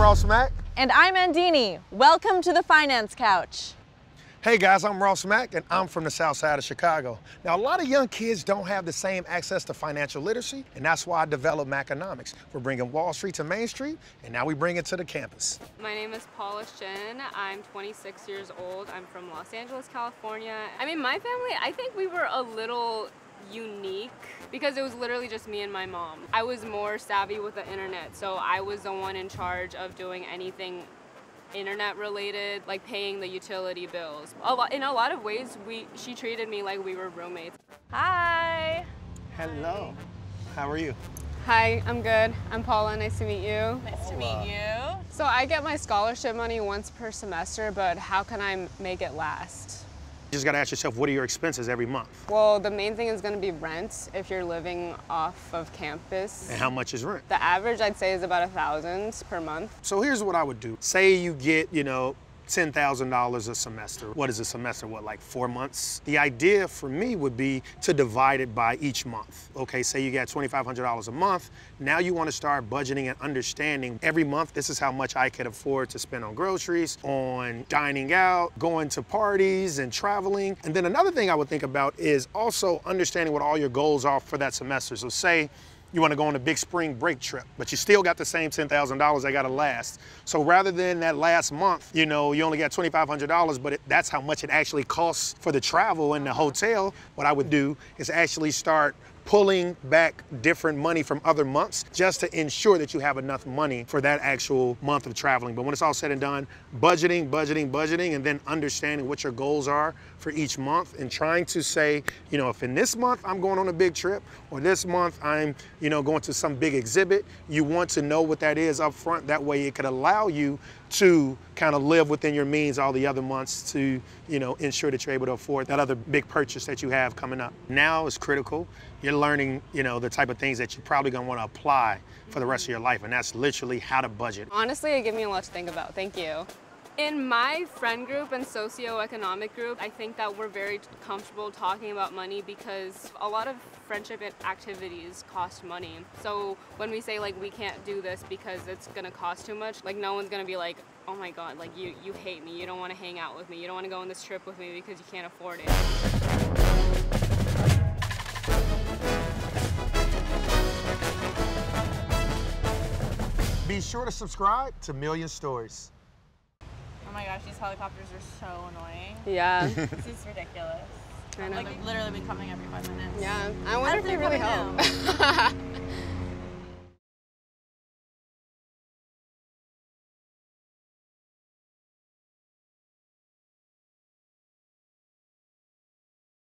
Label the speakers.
Speaker 1: Ross Mac.
Speaker 2: And I'm Andini. Welcome to the Finance Couch.
Speaker 1: Hey guys, I'm Ross Mac and I'm from the south side of Chicago. Now, a lot of young kids don't have the same access to financial literacy, and that's why I developed Maconomics. We're bringing Wall Street to Main Street, and now we bring it to the campus.
Speaker 3: My name is Paula Shin. I'm 26 years old. I'm from Los Angeles, California. I mean, my family, I think we were a little unique because it was literally just me and my mom. I was more savvy with the internet, so I was the one in charge of doing anything internet related, like paying the utility bills. A lot, in a lot of ways, we she treated me like we were roommates.
Speaker 2: Hi.
Speaker 1: Hello. How are you?
Speaker 3: Hi, I'm good. I'm Paula. Nice to meet you.
Speaker 2: Nice to meet you.
Speaker 3: So I get my scholarship money once per semester, but how can I make it last?
Speaker 1: You just gotta ask yourself, what are your expenses every month?
Speaker 3: Well, the main thing is going to be rent if you're living off of campus.
Speaker 1: And how much is rent?
Speaker 3: The average I'd say is about a thousand per month.
Speaker 1: So here's what I would do. Say you get, you know, $10,000 a semester. What is a semester? What, like four months? The idea for me would be to divide it by each month. Okay, say you got $2,500 a month. Now you want to start budgeting and understanding every month, this is how much I could afford to spend on groceries, on dining out, going to parties and traveling. And then another thing I would think about is also understanding what all your goals are for that semester. So say you want to go on a big spring break trip, but you still got the same $10,000 that got to last. So rather than that last month, you know, you only got $2,500, but it, that's how much it actually costs for the travel and the hotel, what I would do is actually start pulling back different money from other months just to ensure that you have enough money for that actual month of traveling. But when it's all said and done, budgeting, budgeting, budgeting, and then understanding what your goals are for each month and trying to say, you know, if in this month I'm going on a big trip or this month I'm, you know, going to some big exhibit, you want to know what that is up front. That way it could allow you to kind of live within your means all the other months to, you know, ensure that you're able to afford that other big purchase that you have coming up. Now is critical. You're learning, you know, the type of things that you're probably gonna wanna apply for the rest of your life, and that's literally how to budget.
Speaker 3: Honestly, it gave me a lot to think about. Thank you. In my friend group and socioeconomic group, I think that we're very comfortable talking about money because a lot of friendship activities cost money. So when we say like we can't do this because it's gonna cost too much, like no one's gonna be like, oh my god, like you, you hate me, you don't wanna hang out with me, you don't wanna go on this trip with me because you can't afford it.
Speaker 1: Be sure to subscribe to Million Stories.
Speaker 4: Oh my gosh, these helicopters are so annoying.
Speaker 3: Yeah.
Speaker 4: this is ridiculous.
Speaker 3: I know.
Speaker 4: Like literally be coming every five minutes.
Speaker 3: yeah. I wonder
Speaker 4: How
Speaker 3: if they
Speaker 4: they
Speaker 3: really
Speaker 4: come
Speaker 3: help.